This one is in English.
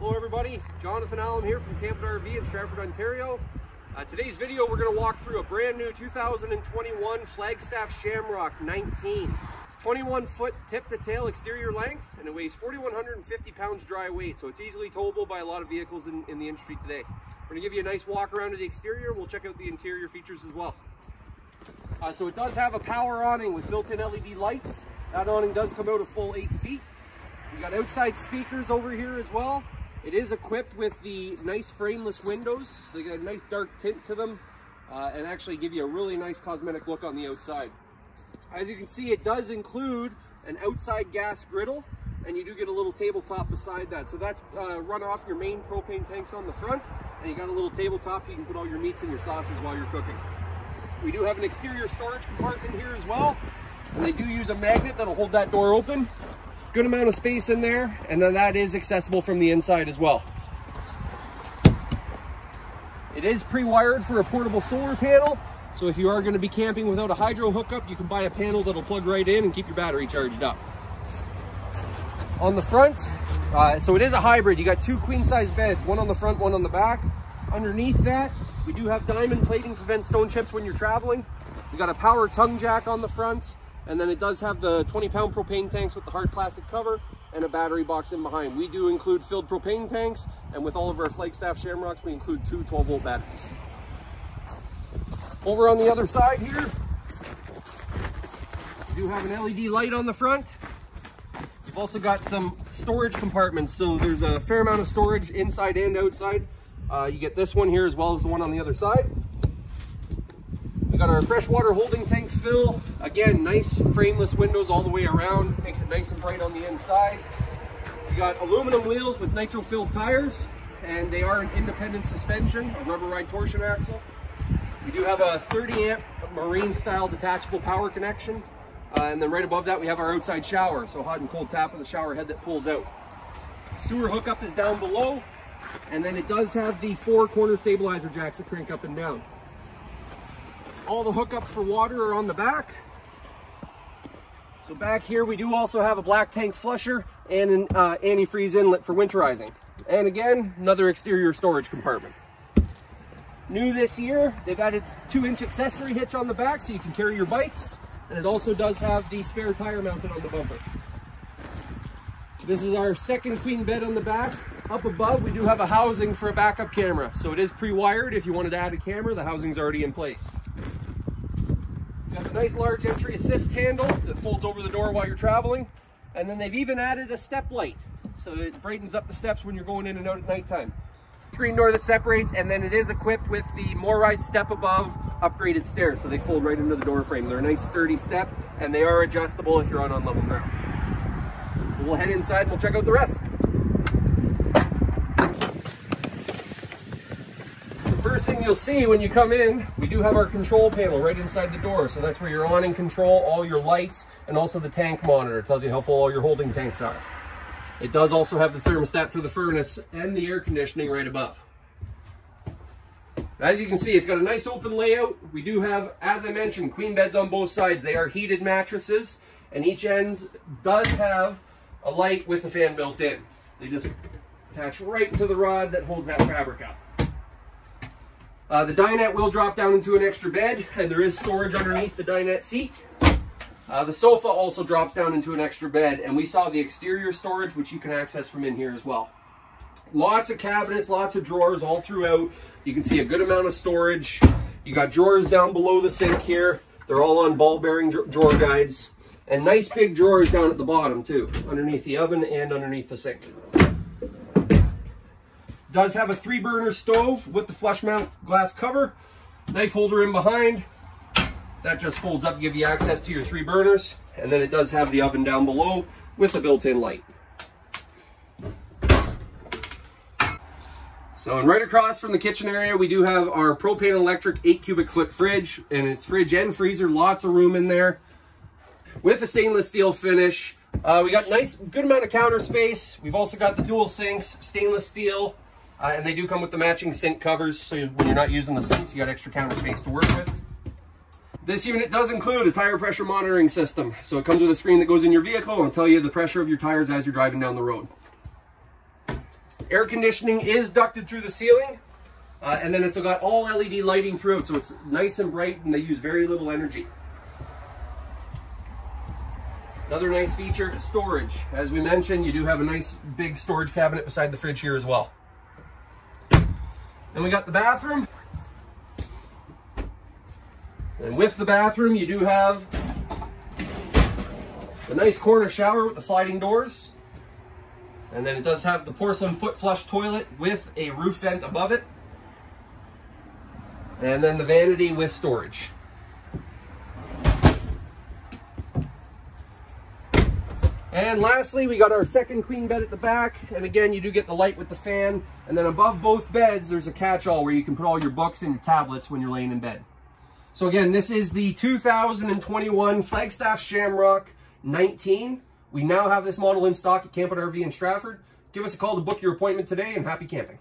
Hello everybody, Jonathan Allen here from Camp-Out RV in Stratford, Ontario. Uh, today's video we're going to walk through a brand new 2021 Flagstaff Shamrock 19. It's 21 foot tip to tail exterior length and it weighs 4,150 pounds dry weight so it's easily towable by a lot of vehicles in, in the industry today. We're going to give you a nice walk around of the exterior we'll check out the interior features as well. Uh, so it does have a power awning with built-in LED lights. That awning does come out a full 8 feet. We got outside speakers over here as well. It is equipped with the nice frameless windows, so they got a nice dark tint to them uh, and actually give you a really nice cosmetic look on the outside. As you can see, it does include an outside gas griddle and you do get a little tabletop beside that. So that's uh, run off your main propane tanks on the front and you got a little tabletop you can put all your meats and your sauces while you're cooking. We do have an exterior storage compartment here as well and they do use a magnet that'll hold that door open good amount of space in there and then that is accessible from the inside as well. It is pre-wired for a portable solar panel so if you are going to be camping without a hydro hookup you can buy a panel that'll plug right in and keep your battery charged up. On the front uh, so it is a hybrid. You got two queen size beds one on the front one on the back. Underneath that we do have diamond plating to prevent stone chips when you're traveling. We got a power tongue jack on the front and then it does have the 20 pound propane tanks with the hard plastic cover and a battery box in behind. We do include filled propane tanks, and with all of our Flagstaff Shamrocks, we include two 12 volt batteries. Over on the other side here, we do have an LED light on the front. We've also got some storage compartments, so there's a fair amount of storage inside and outside. Uh, you get this one here as well as the one on the other side. Got our freshwater holding tank fill. Again, nice frameless windows all the way around. Makes it nice and bright on the inside. We got aluminum wheels with nitro filled tires and they are an independent suspension, a rubber ride torsion axle. We do have a 30 amp marine style detachable power connection. Uh, and then right above that we have our outside shower. So hot and cold tap with a shower head that pulls out. Sewer hookup is down below. And then it does have the four corner stabilizer jacks that crank up and down. All the hookups for water are on the back. So back here, we do also have a black tank flusher and an uh, antifreeze inlet for winterizing. And again, another exterior storage compartment. New this year, they've added two inch accessory hitch on the back so you can carry your bikes. And it also does have the spare tire mounted on the bumper. This is our second queen bed on the back. Up above, we do have a housing for a backup camera. So it is pre-wired. If you wanted to add a camera, the housing's already in place. Have a nice large entry assist handle that folds over the door while you're traveling. And then they've even added a step light. So it brightens up the steps when you're going in and out at nighttime. Screen door that separates, and then it is equipped with the MORryde step above upgraded stairs. So they fold right into the door frame. They're a nice sturdy step, and they are adjustable if you're on unlevel ground. We'll head inside and we'll check out the rest. Thing you'll see when you come in, we do have our control panel right inside the door. So that's where you're on and control all your lights and also the tank monitor. It tells you how full all your holding tanks are. It does also have the thermostat for the furnace and the air conditioning right above. As you can see, it's got a nice open layout. We do have, as I mentioned, queen beds on both sides. They are heated mattresses, and each end does have a light with a fan built in. They just attach right to the rod that holds that fabric up. Uh, the dinette will drop down into an extra bed, and there is storage underneath the dinette seat. Uh, the sofa also drops down into an extra bed, and we saw the exterior storage, which you can access from in here as well. Lots of cabinets, lots of drawers all throughout. You can see a good amount of storage. You got drawers down below the sink here. They're all on ball bearing drawer guides. And nice big drawers down at the bottom too, underneath the oven and underneath the sink. Does have a three burner stove with the flush mount glass cover. Knife holder in behind. That just folds up to give you access to your three burners. And then it does have the oven down below with a built-in light. So, and right across from the kitchen area, we do have our propane electric 8 cubic foot fridge. And it's fridge and freezer, lots of room in there. With a stainless steel finish. Uh, we got nice, good amount of counter space. We've also got the dual sinks, stainless steel. Uh, and they do come with the matching sink covers, so when you're not using the sinks, you got extra counter space to work with. This unit does include a tire pressure monitoring system. So it comes with a screen that goes in your vehicle and tell you the pressure of your tires as you're driving down the road. Air conditioning is ducted through the ceiling. Uh, and then it's got all LED lighting throughout, so it's nice and bright and they use very little energy. Another nice feature, storage. As we mentioned, you do have a nice big storage cabinet beside the fridge here as well. Then we got the bathroom. And with the bathroom, you do have the nice corner shower with the sliding doors. And then it does have the porcelain foot flush toilet with a roof vent above it. And then the vanity with storage. And lastly, we got our second queen bed at the back. And again, you do get the light with the fan. And then above both beds, there's a catch-all where you can put all your books and your tablets when you're laying in bed. So again, this is the 2021 Flagstaff Shamrock 19. We now have this model in stock at Camp-Out RV in Stratford. Give us a call to book your appointment today and happy camping.